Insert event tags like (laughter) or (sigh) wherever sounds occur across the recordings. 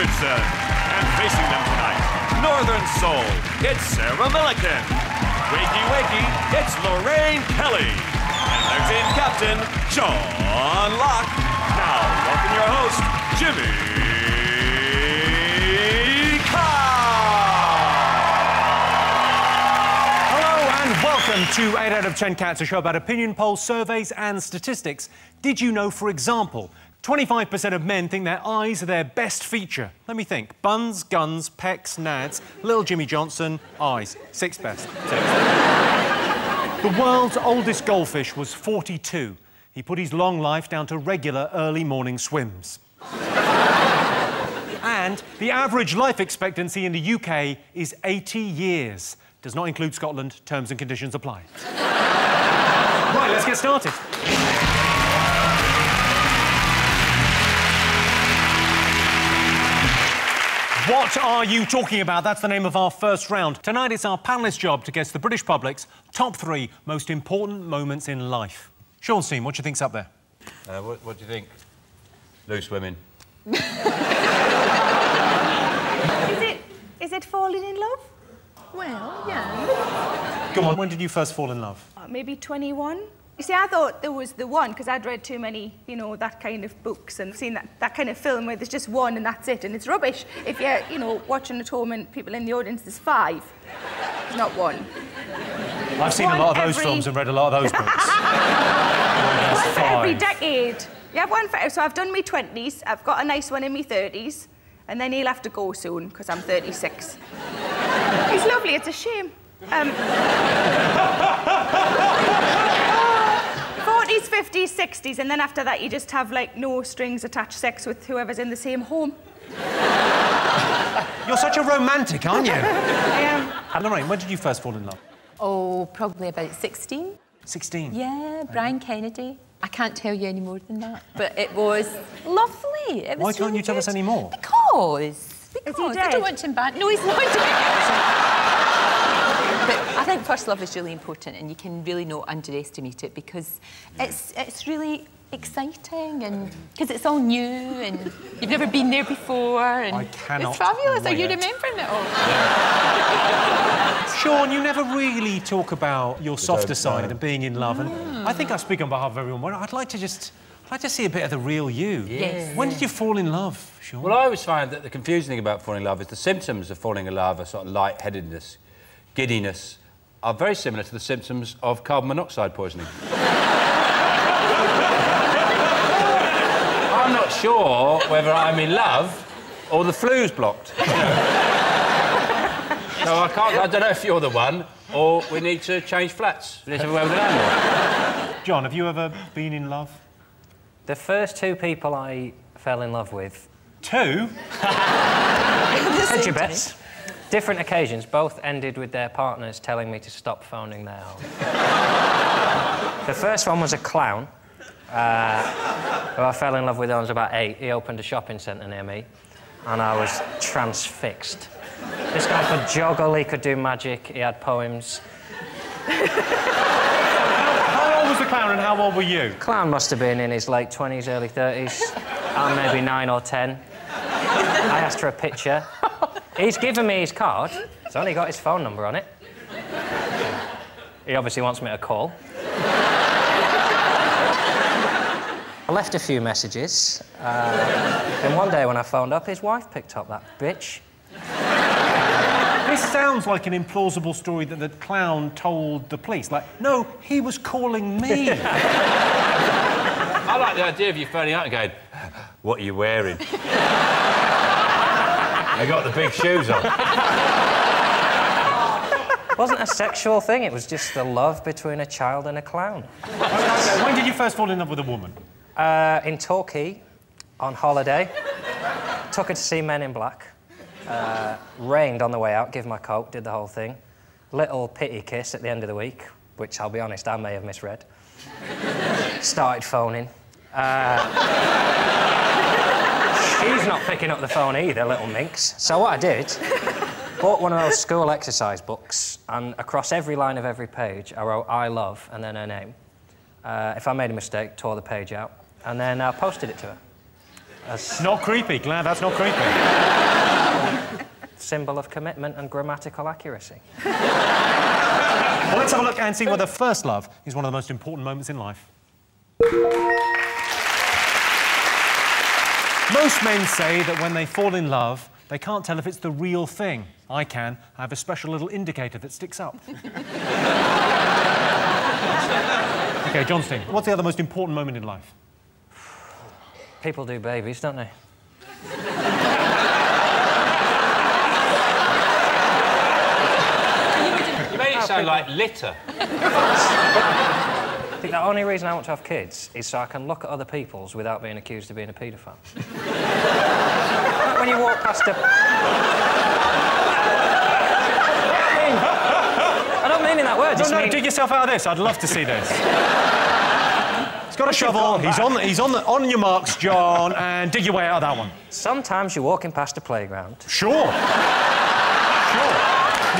Richardson. And facing them tonight, Northern Soul, it's Sarah Millican. Wakey Wakey, it's Lorraine Kelly. And their team captain, Sean Lock. Now, welcome your host, Jimmy Carr. Hello and Welcome to 8 out of 10 Cats, a show about opinion polls, surveys and statistics. Did you know, for example, 25% of men think their eyes are their best feature? Let me think. Buns, guns, pecs, nads, little Jimmy Johnson, eyes. Sixth best. The world's oldest goldfish was 42. He put his long life down to regular early morning swims. and the average life expectancy in the UK is 80 years. Does not include Scotland. Terms and conditions apply. right, let's get started. What are you talking about? That's the name of our first round. Tonight it's our panellists' job to guess the British public's top three most important moments in life. Sean Steen, what do you think's up there? Uh, what, what do you think? Loose women. is it is it falling in love? Well, yeah. Go on, when did you first fall in love? Uh, maybe 21. You see, I thought there was the one because I'd read too many, you know, that kind of books and seen that, that kind of film where there's just one and that's it, and it's rubbish. If you're, you know, watching at home and people in the audience, there's five. There's not one. I've seen one a lot of those every... films and read a lot of those books. (laughs) one for every decade. You have one for... So I've done my 20s, I've got a nice one in my 30s, and then he'll have to go soon because I'm 36. He's lovely, it's a shame. Um, 40s, 50s, 60s, and then after that you just have like no strings attached sex with whoever's in the same home. (laughs) You're such a romantic, aren't you? (laughs) I am. And Lorraine, when did you first fall in love? Oh, probably about 16. 16? Yeah, Brian Kennedy. I can't tell you any more than that, but it was lovely. It was Why can't really you tell good. us any more? Because because Is he dead? I don't want him back. No, he's not dead. (laughs) but I think first love is really important, and you can really not underestimate it because it's it's really exciting and because it's all new and you've never been there before and I cannot it's fabulous. Are you it. remembering it all? (laughs) Sean, you never really talk about your softer side and being in love, and mm. I think I speak on behalf of everyone. I'd like to just I'd like to see a bit of the real you. Yes. When did you fall in love, Sean? Well, I always find that the confusing thing about falling in love is the symptoms of falling in love are sort of lightheadedness, giddiness, are very similar to the symptoms of carbon monoxide poisoning. (laughs) I'm not sure whether I'm in love or the flu's blocked. (laughs) so I can't. I don't know if you're the one or we need to change flats. We need to have a word with the landlord. Jon, have you ever been in love? The first two people I fell in love with. Two? (laughs) Hedge your bets. Different occasions, both ended with their partners telling me to stop phoning their home. (laughs) the first one was a clown uh, who I fell in love with when I was about eight. He opened a shopping centre near me, and I was transfixed. This guy could juggle, he could do magic, he had poems how, old was the clown and how old were you? Clown must have been in his late 20s, early 30s. I'm maybe nine or ten. I asked for a picture. He's given me his card. He's only got his phone number on it. He obviously wants me to call. I left a few messages. Uh, and one day when I phoned up, his wife picked up that bitch. This sounds like an implausible story that the clown told the police. Like, no, he was calling me. (laughs) I like the idea of you phoning up and going, what are you wearing? I got the big shoes on. It (laughs) wasn't a sexual thing, it was just the love between a child and a clown. (laughs) when did you first fall in love with a woman? Uh, in Torquay, on holiday. Took her to see Men in Black. Uh, rained on the way out, give my coat, did the whole thing. Little pity kiss at the end of the week, which I'll be honest, I may have misread. (laughs) Started phoning. Uh, she's not picking up the phone either, little minx. So what I did bought one of those school exercise books, and across every line of every page, I wrote "I love" and then her name. Uh, if I made a mistake, tore the page out, and then uh, posted it to her. As Not creepy, glad that's not creepy. symbol of commitment and grammatical accuracy. well, let's have a look and see whether first love is one of the most important moments in life. Most men say that when they fall in love, they can't tell if it's the real thing. I can. I have a special little indicator that sticks up. (laughs) OK, John Sting, what's the other most important moment in life? People do babies, don't they? You made it sound like litter. (laughs) I think the only reason I want to have kids is so I can look at other people's without being accused of being a paedophile. When you walk past a. I don't mean in that word. No, just no, mean- dig yourself out of this. I'd love to see this. He's got a shovel. He's on. The, He's on. The, on your marks, Jon, and dig your way out of that one. Sometimes you're walking past a playground. Sure. Sure.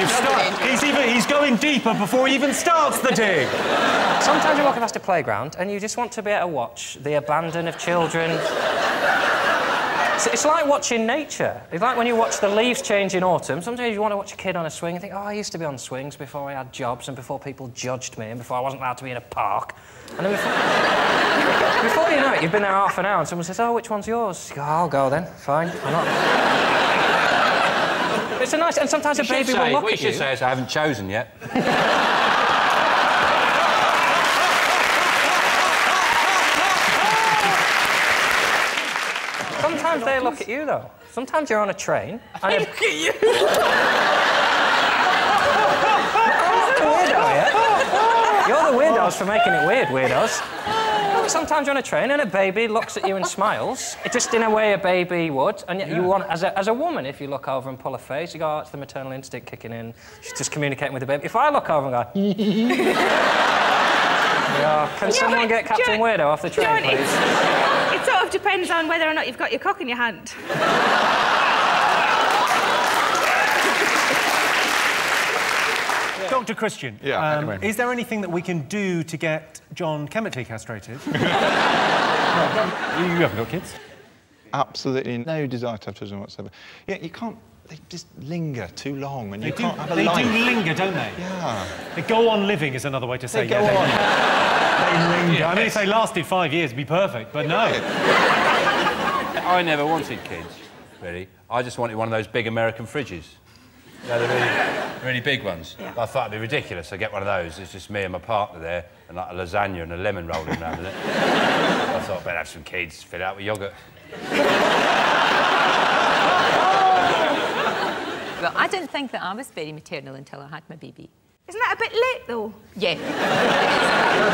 You've start, he's even. He's going deeper before he even starts the dig. Sometimes you're walking past a playground and you just want to be able to watch the abandon of children. It's, it's like watching nature. It's like when you watch the leaves change in autumn. Sometimes you want to watch a kid on a swing and think, oh, I used to be on swings before I had jobs and before people judged me and before I wasn't allowed to be in a park. And then before, before you know it, you've been there half an hour and someone says, oh, which one's yours? You go, I'll go then. Fine. I'm not. It's a nice, and sometimes a You should baby say, will look what you at should you. say is, I haven't chosen yet. (laughs) Sometimes they look at you, though. Sometimes you're on a train and (laughs) look at you. weirdo, (laughs) yeah? You're the weirdos for making it weird, weirdos. Sometimes you're on a train and a baby looks at you and smiles, (laughs) It's just in a way a baby would. And yet you want, as a, as a woman, if you look over and pull a face, you go, oh, it's the maternal instinct kicking in. She's just communicating with the baby. If I look over and go, (laughs) yeah, can someone get Captain Weirdo off the train, please? (laughs) It sort of depends on whether or not you've got your cock in your hand. Dr. Christian, Yeah, um, anyway. is there anything that we can do to get Jon chemically castrated? (laughs) you haven't got kids. Absolutely no desire to have children whatsoever. Yeah, you can't. They just linger too long, and They you do, can't have a they life. do linger, don't they? Yeah. They go on living is another way to say They go yeah, on. They linger. I mean, if they lasted five years, it'd be perfect, but no. I never wanted kids, really. I just wanted one of those big American fridges. You know, the really, really big ones. I thought it'd be ridiculous. I get one of those. It's just me and my partner there, and like a lasagna and a lemon rolling around in it. I thought I'd better have some kids, fill it out with yoghurt. Well, I didn't think that I was very maternal until I had my baby. Isn't that a bit late, though? Yeah.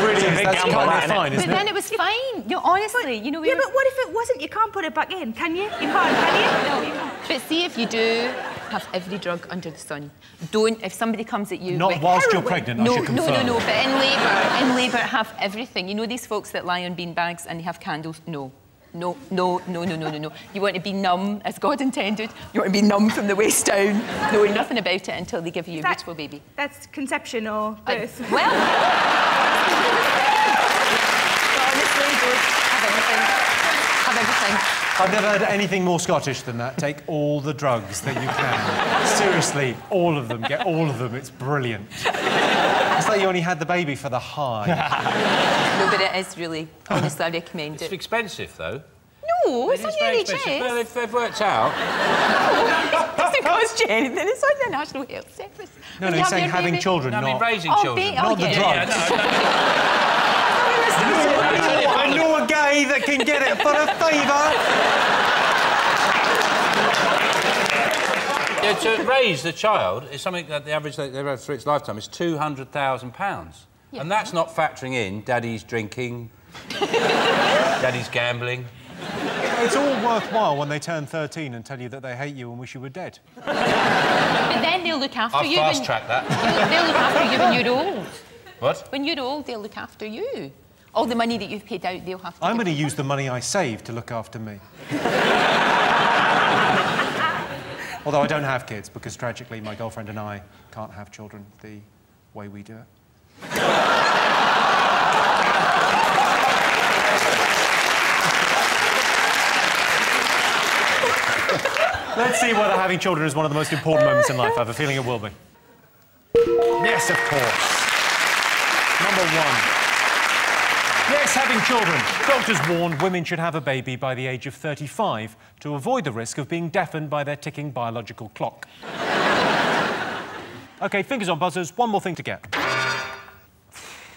really, a big that's gamble, kind that, of isn't fine, But isn't then it? it was fine. No, honestly, you know, we Yeah, were- but what if it wasn't? You can't put it back in, can you? You can't, can you? No, you can't. But see if you do have every drug under the sun. Don't if somebody comes at you Not with whilst you're heroin- pregnant, I no, should No, no, no. But in labour, in labour, have everything. You know these folks that lie on bean bags and they have candles. No. No, no, no, no, no, no, no. You want to be numb as God intended. You want to be numb from the waist down, knowing nothing about it until they give you a beautiful baby. That's conception or I- birth. well, honestly, don't have everything. Have everything. I've never heard anything more Scottish than that. Take all the drugs that you can. Seriously, all of them. Get all of them. It's brilliant. It's like you only had the baby for the high. No, but it is really, honestly, I recommend It's it. expensive, though. No, it's on It's very your expensive. Well, they've, they've worked out. It doesn't cost you anything. It's on the National Health Service. No, no, he's saying having baby- children, I mean, not... raising Oh, children. ba- oh, Not the drugs. (laughs) Yeah, no, no. I know a gay that can get it for a favour. Yeah, to raise the child is something that the average they they have through its lifetime is two hundred thousand pounds, and that's not factoring in daddy's drinking, daddy's gambling. It's all worthwhile when they turn 13 and tell you that they hate you and wish you were dead. But then they'll look after I've you. fast when- tracked that. They'll look after you when you're old. What? When you're old, they'll look after you. All the money that you've paid out, they'll have to. I'm going to use the money I saved to look after me. Although Although I don't have kids because tragically my girlfriend and I can't have children the way we do it. Let's see whether having children is one of the most important moments in life. I have a feeling it will be. Yes, of course. Number one. Yes, having children. Doctors warn women should have a baby by the age of 35 to avoid the risk of being deafened by their ticking biological clock. OK, fingers on buzzers. One more thing to get.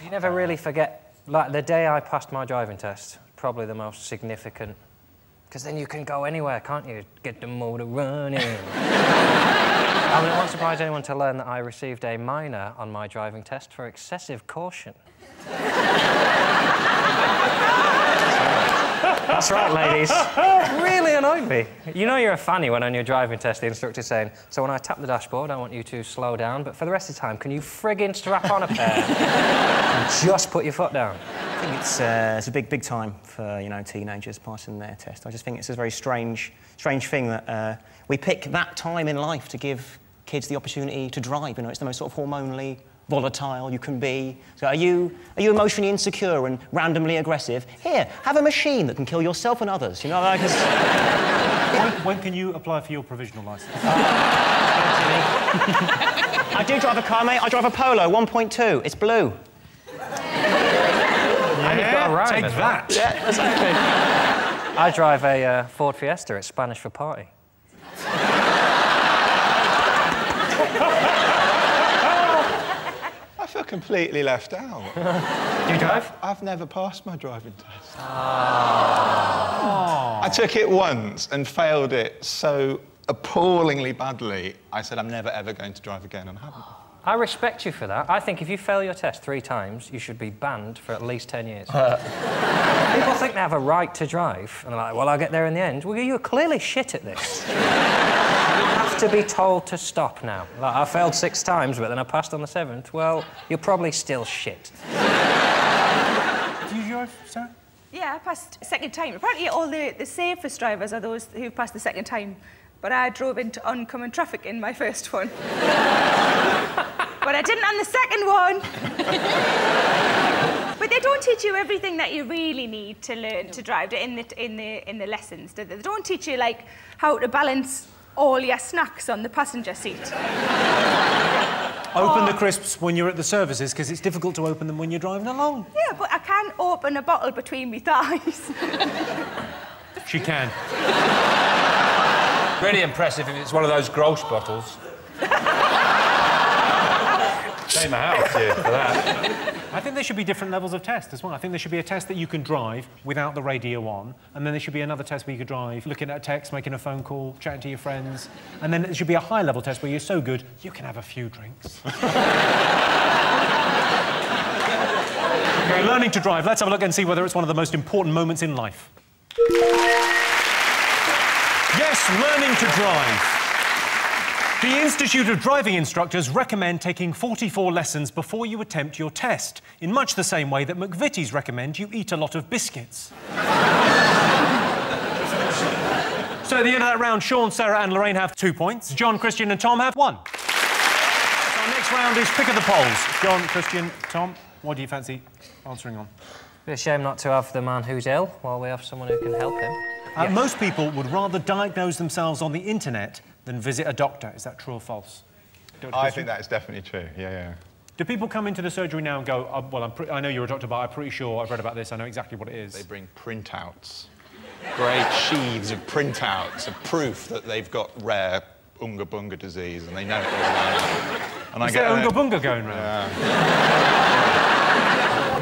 You never really forget, like the day I passed my driving test, probably the most significant. Because then you can go anywhere, can't you? Get the motor running. (laughs) I mean, it won't surprise anyone to learn that I received a minor on my driving test for excessive caution. That's right, ladies. (laughs) Really annoyed me. You know you're a fanny when on your driving test the instructor's saying, so when I tap the dashboard, I want you to slow down, but for the rest of the time, can you friggin' strap on a pair and (laughs) just put your foot down? I think it's, uh, it's a big, big time for you know teenagers passing their test. I just think it's a very strange, strange thing that uh, we pick that time in life to give kids the opportunity to drive. You know, it's the most sort of hormonally volatile you can be. So are you, are you emotionally insecure and randomly aggressive? Here, have a machine that can kill yourself and others. You know, like, it's- When, when can you apply for your provisional licence? (laughs) I do drive a car, mate. I drive a Polo 1.2. It's blue. And you've got a rhyme take as well. that. I drive a uh, Ford Fiesta. It's Spanish for party. (laughs) Completely left out. (laughs) Do you drive? I've never passed my driving test. Ah. I took it once and failed it so appallingly badly. I said I'm never ever going to drive again, and I haven't. I respect you for that. I think if you fail your test three times, you should be banned for at least 10 years. Uh. People think they have a right to drive, and they're like, well, I'll get there in the end. Well, you're clearly shit at this. you have to be told to stop now. Like, I failed six times, but then I passed on the seventh. Well, you're probably still shit. Do you drive, Sarah? Yeah, I passed second time. Apparently, all the, the safest drivers are those who passed the second time. But I drove into oncoming traffic in my first one. (laughs) but I didn't on the second one. (laughs) but they don't teach you everything that you really need to learn to drive in the, in the, in the lessons, do they? They don't teach you, like, how to balance all your snacks on the passenger seat. Open the crisps when you're at the services because it's difficult to open them when you're driving along. Yeah, but I can't open a bottle between my thighs. She can. Really impressive if it's one of those gross bottles. (laughs) Shame my house here for that. (laughs) I think there should be different levels of test as well. I think there should be a test that you can drive without the radio on, and then there should be another test where you could drive looking at a text, making a phone call, chatting to your friends, and then there should be a high level test where you're so good you can have a few drinks. (laughs) okay, learning to drive. Let's have a look and see whether it's one of the most important moments in life. Yes, learning to drive. The Institute of Driving Instructors recommend taking 44 lessons before you attempt your test, in much the same way that McVitie's recommend you eat a lot of biscuits. (laughs) so at the end of that round, Sean, Sarah and Lorraine have two points. Jon, Christian and Tom have one. So our next round is pick of the polls. Jon, Christian, Tom, what do you fancy answering on? Be a shame not to have the man who's ill while we have someone who can help him. Uh, Most people would rather diagnose themselves on the internet than visit a doctor. Is that true or false? Dr. I think that is definitely true. Yeah, yeah. Do people come into the surgery now and go, uh, well, I'm pre- I know you're a doctor, but I'm pretty sure I've read about this, I know exactly what it is? They bring printouts, great sheaves of printouts of proof that they've got rare unga bunga disease, and they know it all about it. And Is there home- Unga Bunga going round?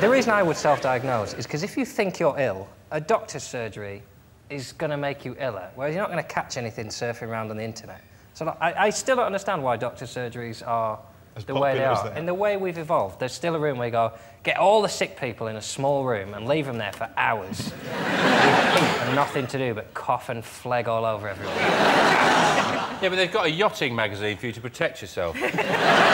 The reason I would self-diagnose is because if you think you're ill, a doctor's surgery is going to make you iller, whereas you're not going to catch anything surfing around on the internet. So like, I, I still don't understand why doctor's surgeries are As the way they are. they In the way we've evolved, there's still a room where you go, get all the sick people in a small room and leave them there for hours (laughs) and nothing to do but cough and phleg all over everyone. Yeah, but they've got a yachting magazine for you to protect yourself. (laughs)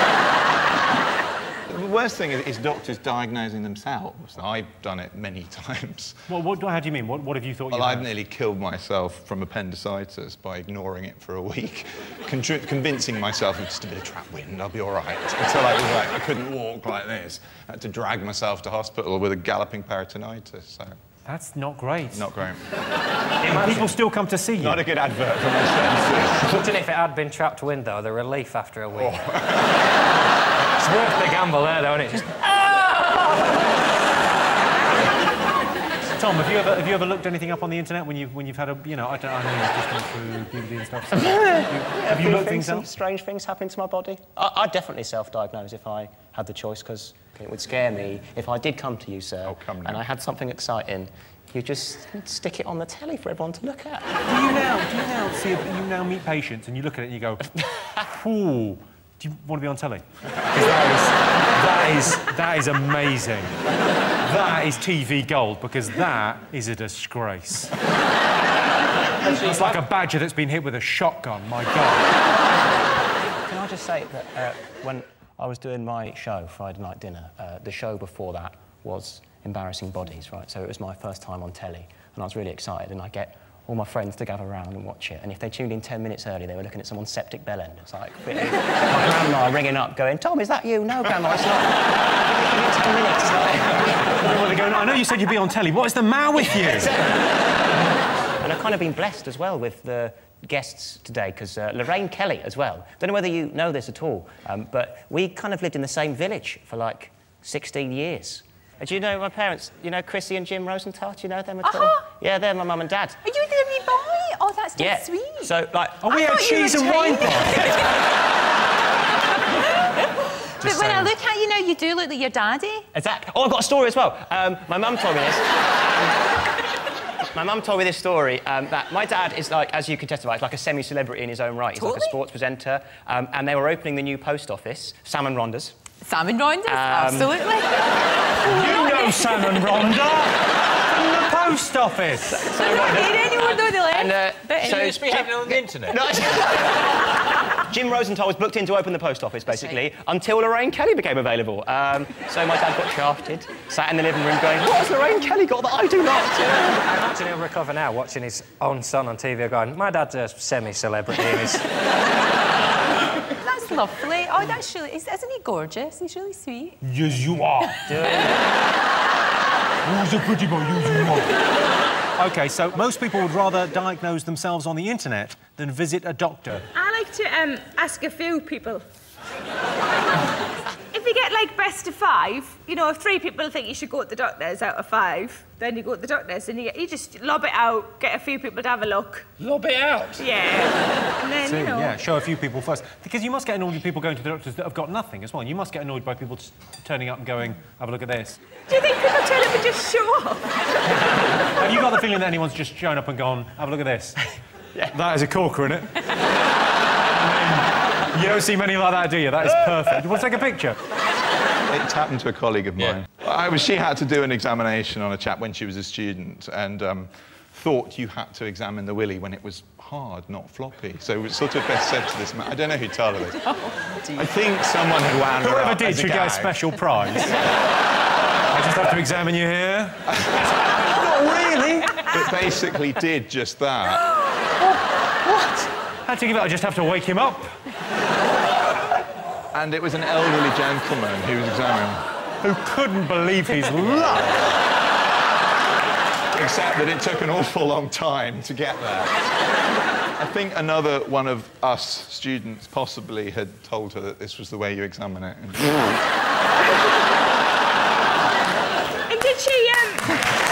The the worst thing is, is doctors diagnosing themselves. I've done it many (laughs) times. Well, what, how do you mean? What, what have you thought Well, you I've had? nearly killed myself from appendicitis by ignoring it for a week, (laughs) contri- convincing myself it's just a bit of trap wind, I'll be all right. Until I was like, I couldn't walk like this. I had to drag myself to hospital with a galloping peritonitis, so That's not great. not great. (laughs) People still come to see you. Not a good advert for my senses. Imagine if it had been trapped wind, though, the relief after a week. it's oh. Worth the gamble there, don't it? Just, (laughs) Tom, have you ever have you ever looked anything up on the internet when you when you've had a you know I don't I know you've just gone through puberty and stuff. So you- have you looked things some up? strange things happen to my body. I, I'd definitely self-diagnose if I had the choice, because it would scare me if I did come to you, sir, Oh, come and. I had something exciting. You just stick it on the telly for everyone to look at. Do you now do you now see a, you now meet patients and you look at it and you go, (laughs) ooh, do you want to be on telly? that is that is that is amazing. That is TV gold because that is a disgrace. It's like a badger that's been hit with a shotgun. My God. Can I just say that uh, when I was doing my show, Friday Night Dinner, uh, the show before that was Embarrassing Bodies, right? So it was my first time on telly, and I was really excited, and I get all my friends to gather around and watch it. And if they tuned in 10 minutes early, they were looking at someone's septic bell end. It's like, (laughs) my grandma ringing up, going, Tom, is that you? No, grandma, it's not. Give (laughs) me 10 minutes. Well, they go, I know you said you'd be on telly. What is the matter with you? (laughs) And I've kind of been blessed as well with the guests today because uh, Lorraine Kelly as well. Don't know whether you know this at all, um, but we kind of lived in the same village for like 16 years. Uh, Do you know my parents? You know Chrissy and Jim Rosenthal? Do you know them at all? Uh-huh. Yeah, they're my mum and dad. Are you the wee boy? Oh, that's so Yeah. sweet. So like, Oh, we I had thought you were cheese and wine tiny. party. (laughs) but when I look at you now, you do look like your daddy. Is that? Oh, I've got a story as well. Um, my mum told me this. my mum told me this story um, that my dad is like, as you can testify, is like a semi-celebrity in his own right. He's like a sports presenter, um, and they were opening the new post office, Sam and Rhonda's. Salmon rounders, Um, absolutely. You know Sam and Rhonda from the post office. They're not here anymore, though, they left. And uh, But so anyway. It's been happening on the internet. No, Jim Rosenthal was booked in to open the post office, basically, until Lorraine Kelly became available. Um, so my dad got shafted, sat in the living room going, what has Lorraine Kelly got that I do not? I imagine he'll recover now watching his own son on TV going, my dad's a semi-celebrity and he's... That's lovely. Oh, that's really... is- Isn't he gorgeous? He's really sweet. Yes, you are. (laughs) Who's a pretty boy? Yes, you are. Okay, so most people would rather diagnose themselves on the internet than visit a doctor. I like to um, ask a few people. If you get like best of five, you know, if three people think you should go to the doctors out of five, then you go to the doctors and you, you just lob it out, get a few people to have a look. Lob it out. Yeah. And then, See, you know. yeah, show a few people first. Because you must get annoyed with people going to the doctors that have got nothing as well. You must get annoyed by people just turning up and going, have a look at this. Do you think people turn up and just show up? Have you got the feeling that anyone's just shown up and gone, have a look at this? (laughs) yeah. That is a corker, isn't it? (laughs) I mean, you don't see many like that, do you? That is perfect. You want to take a picture? It happened to a colleague of mine. I was, she had to do an examination on a chap when she was a student and um, thought you had to examine the willy when it was hard, not floppy. So it was sort of best said to this man. I don't know who told her this. I think someone had wound her Whoever up did as a should get a special prize. (laughs) I just have to examine you here. (laughs) Not really. But basically did just that. (gasps) What? Had to give it. I just have to wake him up. And it was an elderly gentleman who was examining. Who couldn't believe his luck? Except that it took an awful long time to get there. I think another one of us students possibly had told her that this was the way you examine it. And And did she, um...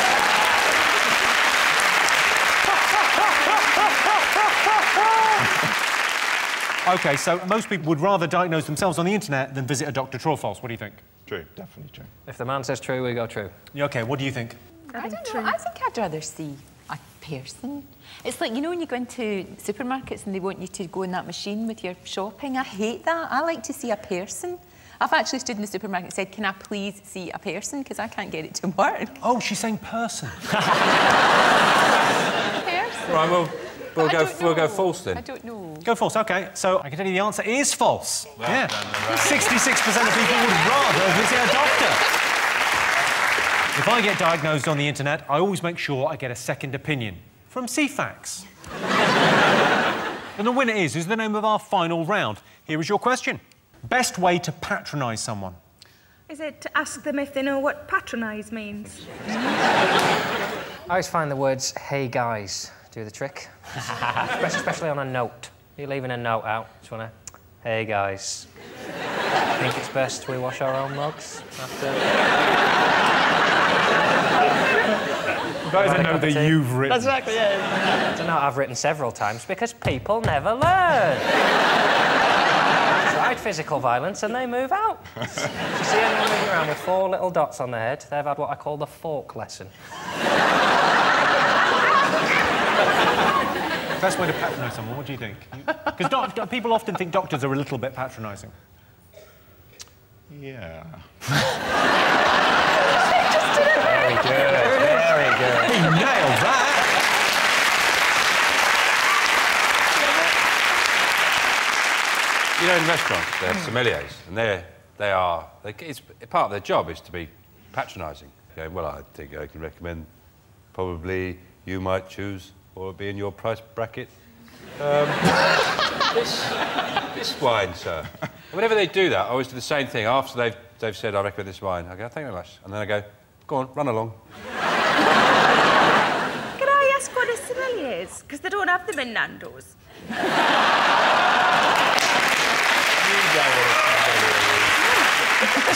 Okay, so most people would rather diagnose themselves on the internet than visit a doctor. True or false? What do you think? true, definitely true. If the man says true, we go true. Yeah, Okay, what do you think? I don't know. I think I'd rather see a person. It's like, you know, when you go into supermarkets and they want you to go in that machine with your shopping. I hate that. I like to see a person. I've actually stood in the supermarket and said, can I please see a person? Because I can't get it to work. Oh, she's saying person. (laughs) Person. Right, well, We'll I go, don't we'll go false then. I don't know. Go false, OK. So I can tell you the answer is false. yeah. 66% of people would rather visit a doctor. If I get diagnosed on the internet, I always make sure I get a second opinion from Ceefax. and the winner is, is the name of our final round. Here is your question. Best way to patronise someone. Is it to ask them if they know what patronise means? I always find the words "Hey guys" do the trick, especially, especially on a note. You're leaving a note out. Just wanna, "Hey guys." I Think it's best we wash our own mugs after. That is a Right, note that cup of tea. you've written. That's exactly yeah. It's a note I've written several times because people never learn. Tried physical violence and they move out. You see anyone moving around with four little dots on their head, they've had what I call the fork lesson. Best way to patronise someone, what do you think? Because people often think doctors are a little bit patronising. Yeah. Very good. Very good. He nailed that! You know, in restaurants, they're sommeliers, and they're, they are, they, it's, part of their job is to be patronising. Going, well, I think I can recommend probably you might choose or be in your price bracket. Um, (laughs) this, this wine, sir. And whenever they do that, I always do the same thing. After they've, they've said, I recommend this wine, I go, thank you very much. And then I go, go on, run along. Can I ask what a sommelier is? Because they don't have them in Nando's. (laughs)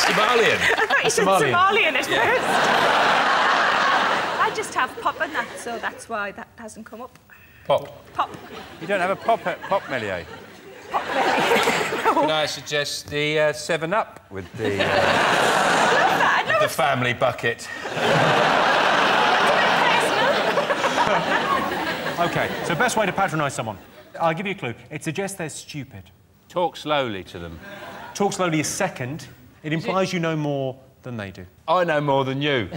Somalian. (laughs) I thought you said Somalian. Somalian at first. I just have pop in that, so that's why that hasn't come up. Pop. Pop. You don't have a pop, at pop melier? (laughs) Can I suggest the uh, 7 Up with the, uh, (laughs) I know the family bucket? (laughs) OK, so best way to patronise someone. I'll give you a clue. It suggests they're stupid. Talk slowly to them. Talk slowly is second. It implies you know more than they do. I know more than you.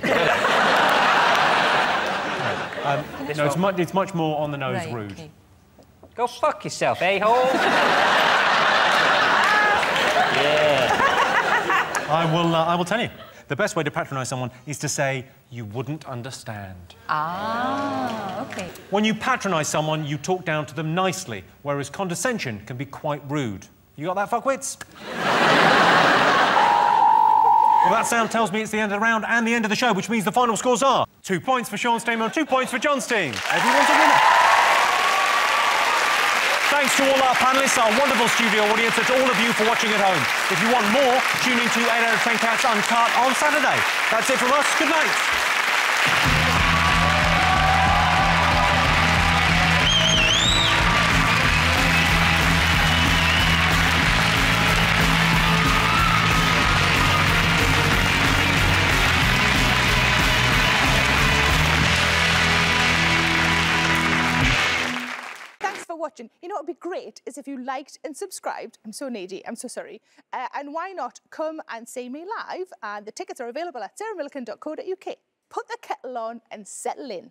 No, it's much, it's much more on the nose Right, rude. okay. Go fuck yourself, a-hole. (laughs) yeah. I will, uh, I will tell you. The best way to patronise someone is to say, you wouldn't understand. Ah, okay. When you patronise someone, you talk down to them nicely, whereas condescension can be quite rude. You got that, fuckwits? (laughs) well, that sound tells me it's the end of the round and the end of the show, which means the final scores are two points for Sean's team two points for Jon's team. Everyone's a winner. Thanks to all our panellists, our wonderful studio audience, and to all of you for watching at home. If you want more, tune in to 8 out of 10 Cats Uncut on Saturday. That's it from us. Good night. Watching. You know it'd be great is if you liked and subscribed. I'm so needy, I'm so sorry. Uh, and why not come and see me live? And the tickets are available at sarahmillican.co.uk. Put the kettle on and settle in.